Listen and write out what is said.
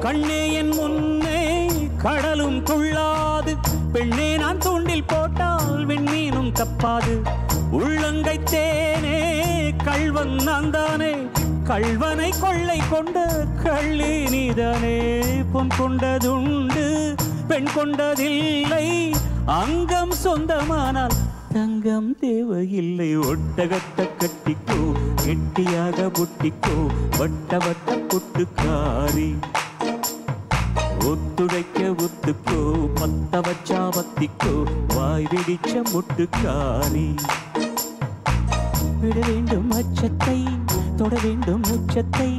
கண்ணே என் முன்னே கடலும் கொள்ளாது பெண்ணே நான் தூண்டில் போட்டால் விண்மீனும் தப்பாது. உள்ளங்கை தேனே கல்வன் நான் தானே. கல்வனை கொள்ளை கொண்ட கள்ளி நீதானே. பொன் கொண்டதுண்டு பெண் கொண்டதில்லை. அங்க சொந்தமானால் தங்கம் தேவையில்லை. ஒட்டகத்தை கட்டிக்கோ கெட்டியாக புட்டிக்கோ வட்ட வட்ட பொட்டுக்காரி. ஒத்துழைக்க ஒத்துக்கோ பத்த வச்சா பத்திக்கோ வாய் வெடிச்ச முட்டுக்காரி. விட வேண்டும் அச்சத்தை தொட வேண்டும் உச்சத்தை.